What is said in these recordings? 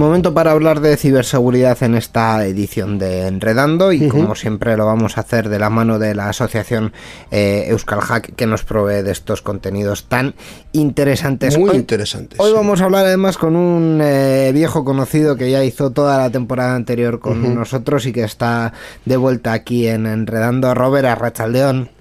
Momento para hablar de ciberseguridad en esta edición de Enredando y como siempre lo vamos a hacer de la mano de la asociación eh, Euskal Hack que nos provee de estos contenidos tan interesantes. Muy hoy, interesantes. Hoy vamos a hablar además con un eh, viejo conocido que ya hizo toda la temporada anterior con nosotros y que está de vuelta aquí en Enredando. Robert Arrachaldeón.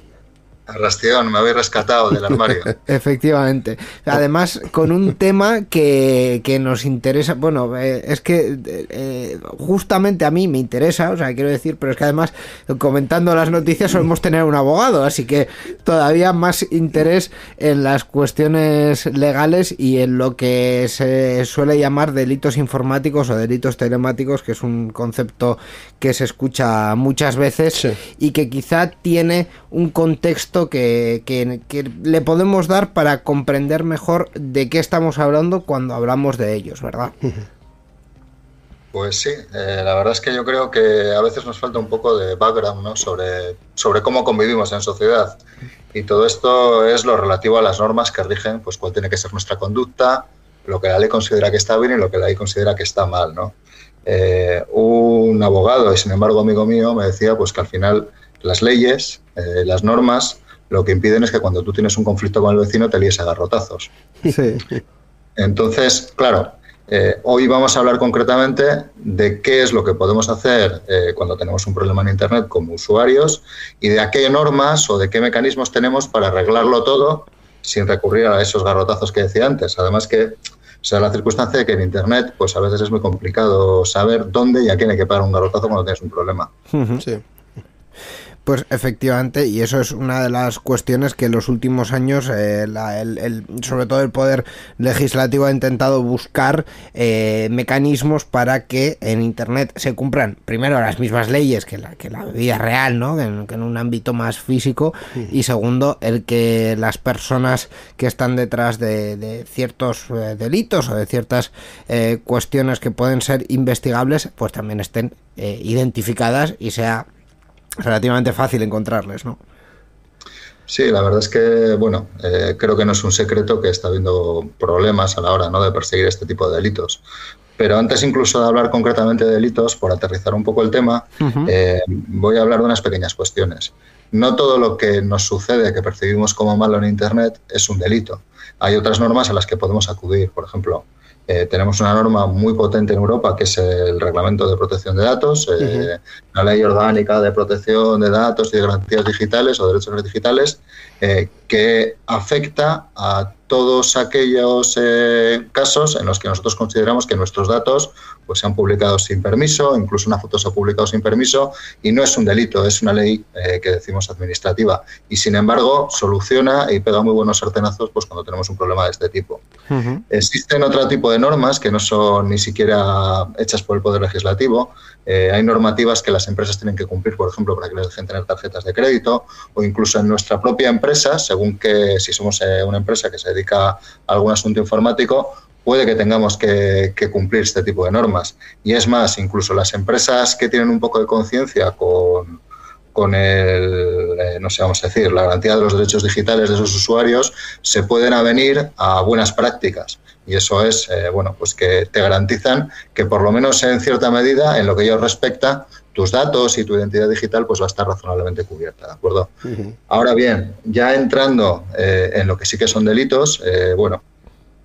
Rastión, me habéis rescatado del armario. Efectivamente. Además, con un tema que, que nos interesa, bueno, eh, es que eh, justamente a mí me interesa, o sea, quiero decir, pero es que además, comentando las noticias, solemos tener un abogado, así que todavía más interés en las cuestiones legales y en lo que se suele llamar delitos informáticos o delitos telemáticos, que es un concepto que se escucha muchas veces Sí. y que quizá tiene un contexto que, le podemos dar para comprender mejor de qué estamos hablando cuando hablamos de ellos, ¿verdad? Pues sí, eh, la verdad es que yo creo que a veces nos falta un poco de background ¿no? sobre, sobre cómo convivimos en sociedad. Y todo esto es lo relativo a las normas que rigen pues, cuál tiene que ser nuestra conducta, lo que la ley considera que está bien y lo que la ley considera que está mal. ¿no? Eh, un abogado, y sin embargo amigo mío, me decía pues, que al final las leyes, eh, las normas, lo que impiden es que cuando tú tienes un conflicto con el vecino te líes a garrotazos. Sí. Entonces, claro, eh, hoy vamos a hablar concretamente de qué es lo que podemos hacer eh, cuando tenemos un problema en Internet como usuarios y de a qué normas o de qué mecanismos tenemos para arreglarlo todo sin recurrir a esos garrotazos que decía antes. Además que se da la circunstancia de que en Internet pues a veces es muy complicado saber dónde y a quién hay que pagar un garrotazo cuando tienes un problema. Sí. Pues efectivamente, y eso es una de las cuestiones que en los últimos años, eh, la- el- el- sobre todo el Poder Legislativo ha intentado buscar eh, mecanismos para que en Internet se cumplan primero las mismas leyes que la, que la vida real, ¿no? que, en, que en un ámbito más físico, y segundo, el que las personas que están detrás de, de ciertos eh, delitos o de ciertas cuestiones que pueden ser investigables, pues también estén identificadas y sea relativamente fácil encontrarles, ¿no? Sí, la verdad es que, bueno, eh, creo que no es un secreto que está habiendo problemas a la hora ¿no? de perseguir este tipo de delitos. Pero antes incluso de hablar concretamente de delitos, por aterrizar un poco el tema, eh, voy a hablar de unas pequeñas cuestiones. No todo lo que nos sucede, que percibimos como malo en Internet, es un delito. Hay otras normas a las que podemos acudir. Por ejemplo, eh, tenemos una norma muy potente en Europa que es el Reglamento de Protección de Datos, eh, la Ley Orgánica de Protección de Datos y de Garantías Digitales o Derechos Digitales, eh, que afecta a todos aquellos eh, casos en los que nosotros consideramos que nuestros datos pues, se han publicado sin permiso, incluso una foto se ha publicado sin permiso, y no es un delito, es una ley eh, que decimos administrativa. Y sin embargo, soluciona y pega muy buenos sartenazos pues, cuando tenemos un problema de este tipo. Existen otro tipo de normas que no son ni siquiera hechas por el Poder Legislativo. Eh, hay normativas que las empresas tienen que cumplir, por ejemplo, para que les dejen tener tarjetas de crédito o incluso en nuestra propia empresa, según que si somos eh, una empresa que se dedica a algún asunto informático, puede que tengamos que, que cumplir este tipo de normas. Y es más, incluso las empresas que tienen un poco de conciencia con, con el, eh, no sé, vamos a decir, la garantía de los derechos digitales de sus usuarios, se pueden avenir a buenas prácticas. Y eso es, eh, bueno, pues que te garantizan que por lo menos en cierta medida, en lo que ellos respecta, tus datos y tu identidad digital pues va a estar razonablemente cubierta, ¿de acuerdo? Ahora bien, ya entrando eh, en lo que sí que son delitos, bueno,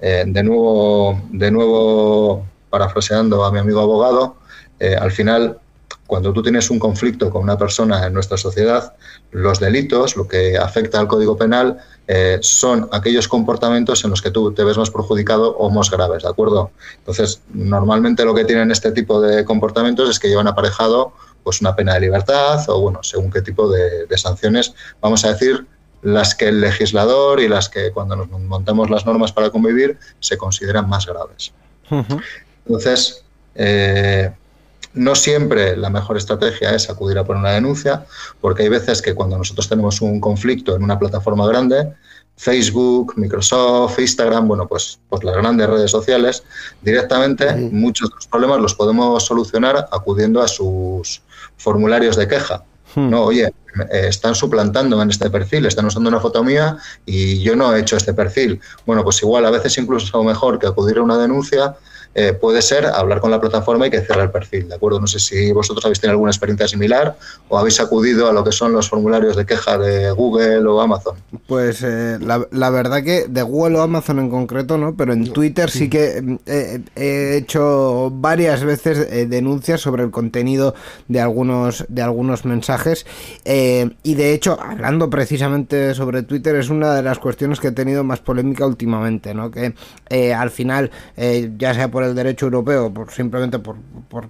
de nuevo, de nuevo parafraseando a mi amigo abogado, al final cuando tú tienes un conflicto con una persona en nuestra sociedad, los delitos, lo que afecta al Código Penal, eh, son aquellos comportamientos en los que tú te ves más perjudicado o más graves, ¿de acuerdo? Entonces, normalmente lo que tienen este tipo de comportamientos es que llevan aparejado pues una pena de libertad o, bueno, según qué tipo de, de sanciones, vamos a decir, las que el legislador y las que cuando nos montamos las normas para convivir se consideran más graves. Entonces, eh, no siempre la mejor estrategia es acudir a poner una denuncia, porque hay veces que cuando nosotros tenemos un conflicto en una plataforma grande, Facebook, Microsoft, Instagram, bueno, pues, pues las grandes redes sociales, directamente muchos de los problemas los podemos solucionar acudiendo a sus formularios de queja. No, oye, eh, están suplantando en este perfil, están usando una foto mía y yo no he hecho este perfil. Bueno, pues igual a veces incluso es algo mejor que acudir a una denuncia eh, puede ser hablar con la plataforma y que cierre el perfil, ¿de acuerdo? No sé si vosotros habéis tenido alguna experiencia similar o habéis acudido a lo que son los formularios de queja de Google o Amazon. Pues eh, la, verdad que de Google o Amazon en concreto no, pero en Twitter sí que mm, he hecho varias veces denuncias sobre el contenido de algunos, de algunos mensajes y de hecho, hablando precisamente sobre Twitter, es una de las cuestiones que he tenido más polémica últimamente, ¿no? Que al final, ya sea por el derecho europeo, por, simplemente por,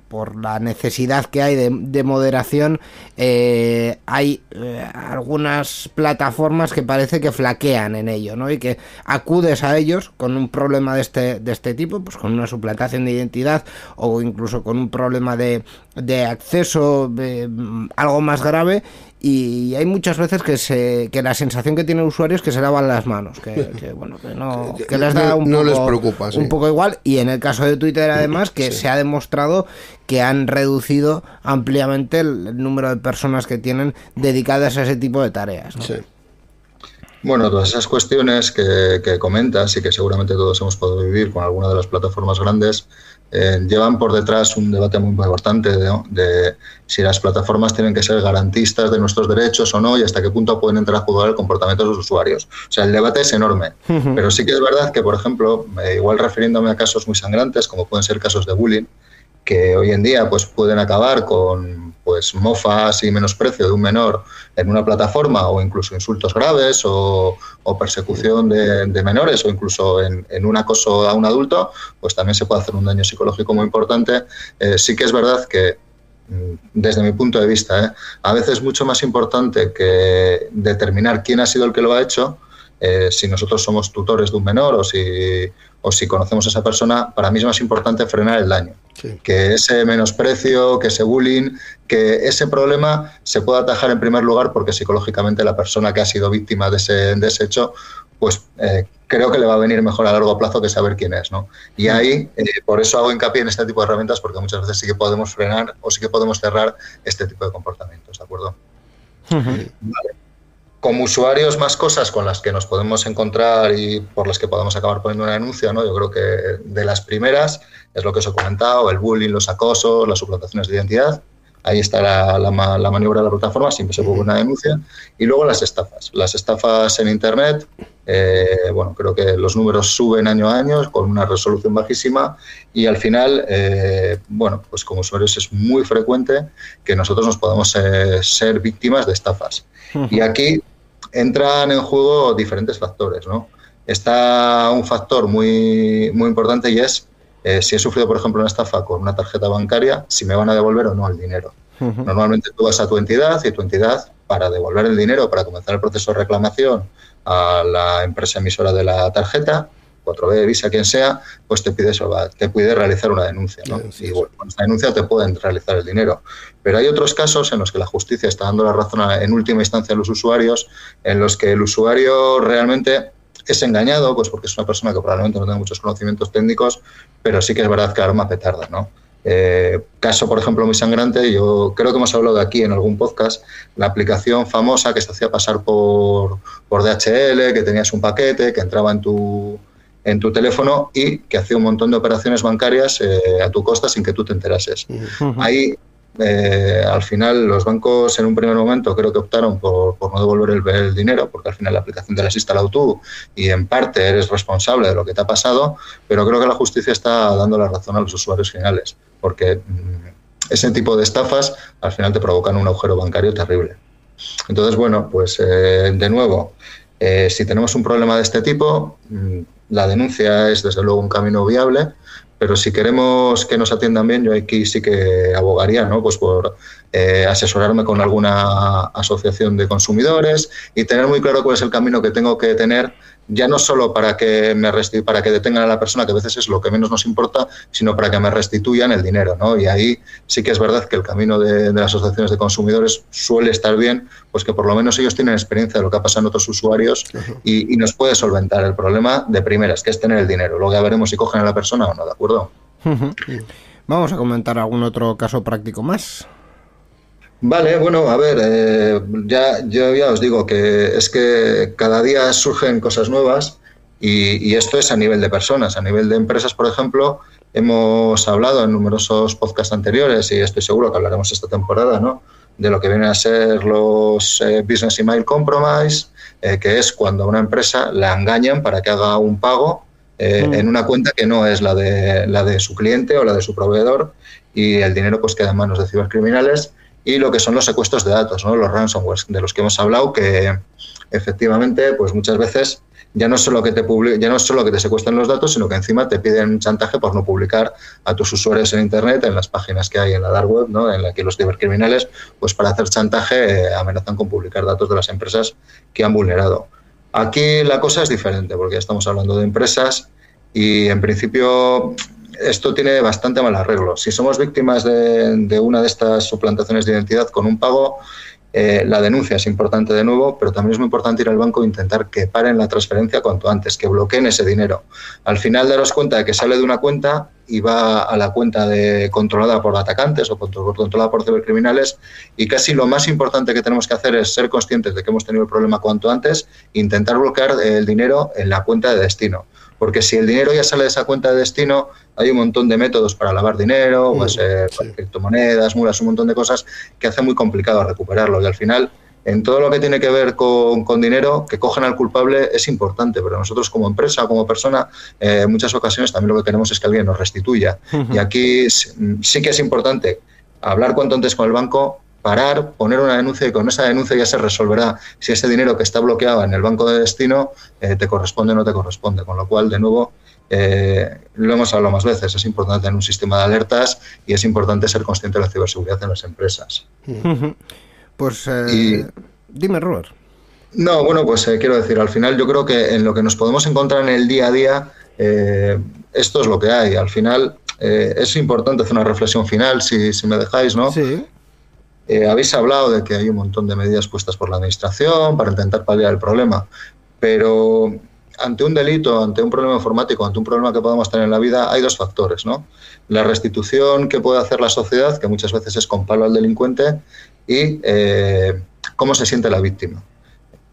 por, la necesidad que hay de, moderación, eh, hay eh, algunas plataformas que parece que flaquean en ello, ¿no? Y que acudes a ellos con un problema de este, de este tipo, pues con una suplantación de identidad o incluso con un problema de, de acceso, mm, algo más grave, y hay muchas veces que se que la sensación que tiene el usuario es que se lavan las manos que, bueno que no que les da un, poco, les preocupa, un poco igual. Y en el caso de Twitter además que se ha demostrado que han reducido ampliamente el, número de personas que tienen dedicadas a ese tipo de tareas Bueno, todas esas cuestiones que, que comentas y que seguramente todos hemos podido vivir con alguna de las plataformas grandes, eh, llevan por detrás un debate muy importante de, si las plataformas tienen que ser garantistas de nuestros derechos o no y hasta qué punto pueden entrar a jugar el comportamiento de los usuarios. O sea, el debate es enorme. Pero sí que es verdad que, por ejemplo, eh, igual refiriéndome a casos muy sangrantes, como pueden ser casos de bullying, que hoy en día pues, pueden acabar con pues, mofas y menosprecio de un menor en una plataforma o incluso insultos graves o, persecución de, menores o incluso en, un acoso a un adulto, pues también se puede hacer un daño psicológico muy importante. Eh, sí que es verdad que mm, desde mi punto de vista, ¿eh? a veces es mucho más importante que determinar quién ha sido el que lo ha hecho, eh, si nosotros somos tutores de un menor o si, o si conocemos a esa persona, para mí es más importante frenar el daño. Que ese menosprecio, que ese bullying, que ese problema se pueda atajar en primer lugar porque psicológicamente la persona que ha sido víctima de ese, de hecho, pues eh, creo que le va a venir mejor a largo plazo que saber quién es. ¿no? Y ahí, eh, por eso hago hincapié en este tipo de herramientas, porque muchas veces sí que podemos frenar o sí que podemos cerrar este tipo de comportamientos, ¿de acuerdo? Como usuarios más cosas con las que nos podemos encontrar y por las que podemos acabar poniendo una denuncia, ¿no? Yo creo que de las primeras es lo que os he comentado, el bullying, los acosos, las suplantaciones de identidad. Ahí está la, maniobra de la plataforma, siempre se pone una denuncia. Y luego las estafas. Las estafas en Internet, eh, bueno, creo que los números suben año a año con una resolución bajísima y al final, eh, bueno, pues como usuarios es muy frecuente que nosotros nos podamos eh, ser víctimas de estafas. Y aquí entran en juego diferentes factores, ¿no? Está un factor muy, muy importante y es eh, si he sufrido, por ejemplo, una estafa con una tarjeta bancaria, si me van a devolver o no el dinero. Normalmente tú vas a tu entidad y tu entidad, para devolver el dinero, para comenzar el proceso de reclamación a la empresa emisora de la tarjeta, 4B, Visa, quien sea, pues te pide, te pide realizar una denuncia. ¿no? Y bueno, con esta denuncia te pueden realizar el dinero. Pero hay otros casos en los que la justicia está dando la razón en última instancia a los usuarios, en los que el usuario realmente es engañado, pues porque es una persona que probablemente no tenga muchos conocimientos técnicos, pero sí que es verdad que arma petarda, ¿no? Eh, caso, por ejemplo, muy sangrante, yo creo que hemos hablado de aquí en algún podcast, la aplicación famosa que se hacía pasar por, por DHL, que tenías un paquete, que entraba en tu, en tu teléfono y que hacía un montón de operaciones bancarias eh, a tu costa sin que tú te enterases. Ahí, eh, al final, los bancos en un primer momento creo que optaron por, no devolver el, dinero, porque al final la aplicación te la has instalado tú y en parte eres responsable de lo que te ha pasado, pero creo que la justicia está dando la razón a los usuarios finales, porque mm, ese tipo de estafas al final te provocan un agujero bancario terrible. Entonces, bueno, pues eh, de nuevo, si tenemos un problema de este tipo, mm, la denuncia es desde luego un camino viable, pero si queremos que nos atiendan bien, yo aquí sí que abogaría ¿no? pues por eh, asesorarme con alguna asociación de consumidores y tener muy claro cuál es el camino que tengo que tener ya no solo para que me para que detengan a la persona, que a veces es lo que menos nos importa, sino para que me restituyan el dinero, ¿no? Y ahí sí que es verdad que el camino de, las asociaciones de consumidores suele estar bien, pues que por lo menos ellos tienen experiencia de lo que ha pasado en otros usuarios y, nos puede solventar el problema de primeras, que es tener el dinero. Luego ya veremos si cogen a la persona o no, ¿de acuerdo? Vamos a comentar algún otro caso práctico más. Vale, bueno, a ver, eh, ya, yo ya os digo que es que cada día surgen cosas nuevas y, esto es a nivel de personas. A nivel de empresas, por ejemplo, hemos hablado en numerosos podcasts anteriores y estoy seguro que hablaremos esta temporada, ¿no? De lo que vienen a ser los eh, Business Email Compromise, eh, que es cuando a una empresa la engañan para que haga un pago eh, mm. en una cuenta que no es la de, la de su cliente o la de su proveedor y el dinero pues queda en manos de cibercriminales y lo que son los secuestros de datos, ¿no? los ransomware de los que hemos hablado, que efectivamente pues muchas veces ya no solo que te ya no solo que te secuestran los datos, sino que encima te piden chantaje por no publicar a tus usuarios en internet, en las páginas que hay en la dark web, ¿no? en la que los cibercriminales, pues para hacer chantaje eh, amenazan con publicar datos de las empresas que han vulnerado. Aquí la cosa es diferente, porque ya estamos hablando de empresas y en principio esto tiene bastante mal arreglo. Si somos víctimas de, una de estas suplantaciones de identidad con un pago, eh, la denuncia es importante de nuevo, pero también es muy importante ir al banco e intentar que paren la transferencia cuanto antes, que bloqueen ese dinero. Al final daros cuenta de que sale de una cuenta y va a la cuenta de, controlada por atacantes o controlada por cibercriminales y casi lo más importante que tenemos que hacer es ser conscientes de que hemos tenido el problema cuanto antes e intentar bloquear el dinero en la cuenta de destino porque si el dinero ya sale de esa cuenta de destino, hay un montón de métodos para lavar dinero, mm, pues, eh, criptomonedas, mulas, un montón de cosas que hace muy complicado recuperarlo. Y al final, en todo lo que tiene que ver con, dinero, que cogen al culpable es importante, pero nosotros como empresa, como persona, eh, en muchas ocasiones también lo que queremos es que alguien nos restituya. Y aquí sí que es importante hablar cuanto antes con el banco, parar, poner una denuncia y con esa denuncia ya se resolverá si ese dinero que está bloqueado en el banco de destino eh, te corresponde o no te corresponde. Con lo cual, de nuevo, eh, lo hemos hablado más veces, es importante tener un sistema de alertas y es importante ser consciente de la ciberseguridad en las empresas. Pues eh, dime, Robert. No, bueno, pues quiero decir, al final yo creo que en lo que nos podemos encontrar en el día a día, esto es lo que hay. Al final es importante hacer una reflexión final, si, si me dejáis, ¿no? Sí. Eh, habéis hablado de que hay un montón de medidas puestas por la Administración para intentar paliar el problema, pero ante un delito, ante un problema informático, ante un problema que podamos tener en la vida, hay dos factores, ¿no? La restitución que puede hacer la sociedad, que muchas veces es con palo al delincuente, y eh, cómo se siente la víctima.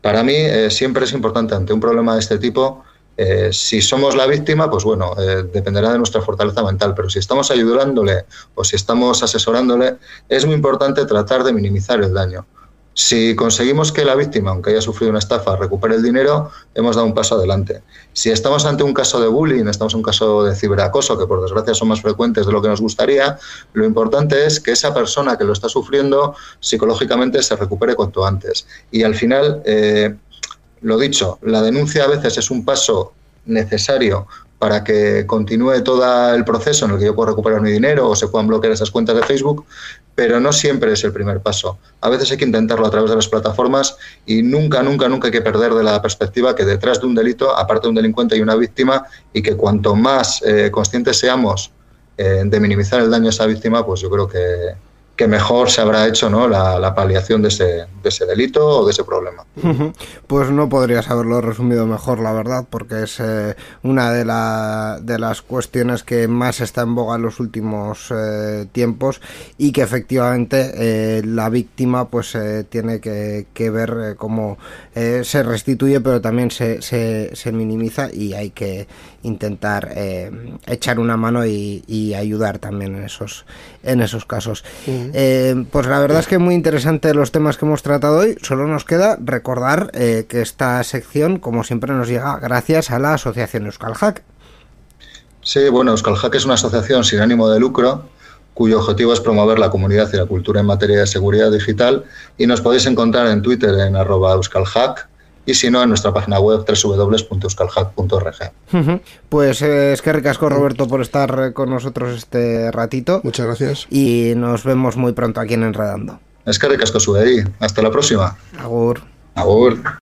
Para mí eh, siempre es importante ante un problema de este tipo eh, si somos la víctima, pues bueno, eh, dependerá de nuestra fortaleza mental, pero si estamos ayudándole o si estamos asesorándole, es muy importante tratar de minimizar el daño. Si conseguimos que la víctima, aunque haya sufrido una estafa, recupere el dinero, hemos dado un paso adelante. Si estamos ante un caso de bullying, estamos ante un caso de ciberacoso, que por desgracia son más frecuentes de lo que nos gustaría, lo importante es que esa persona que lo está sufriendo psicológicamente se recupere cuanto antes. Y al final, eh, lo dicho, la denuncia a veces es un paso necesario para que continúe todo el proceso en el que yo puedo recuperar mi dinero o se puedan bloquear esas cuentas de Facebook, pero no siempre es el primer paso. A veces hay que intentarlo a través de las plataformas y nunca, nunca, nunca hay que perder de la perspectiva que detrás de un delito, aparte de un delincuente, hay una víctima y que cuanto más eh, conscientes seamos eh, de minimizar el daño a esa víctima, pues yo creo que, que mejor se habrá hecho ¿no? la, paliación de ese, de ese, delito o de ese problema. Pues no podrías haberlo resumido mejor, la verdad, porque es eh, una de, la, de, las cuestiones que más está en boga en los últimos eh, tiempos y que efectivamente eh, la víctima pues tiene que, que ver cómo se restituye, pero también se, se, se, minimiza y hay que intentar echar una mano y, y, ayudar también en esos, en esos casos. Eh, pues la verdad es que muy interesante los temas que hemos tratado hoy. Solo nos queda recordar eh, que esta sección, como siempre, nos llega gracias a la asociación Euskal Hack. Sí, bueno, Euskal Hack es una asociación sin ánimo de lucro cuyo objetivo es promover la comunidad y la cultura en materia de seguridad digital y nos podéis encontrar en Twitter en arroba euskalhack y si no en nuestra página web www.euskalhack.org. Pues eh, es que ricasco Roberto por estar con nosotros este ratito. Muchas gracias. Y nos vemos muy pronto aquí en Enredando. Es que ricasco ahí. Hasta la próxima. Agur. Agur.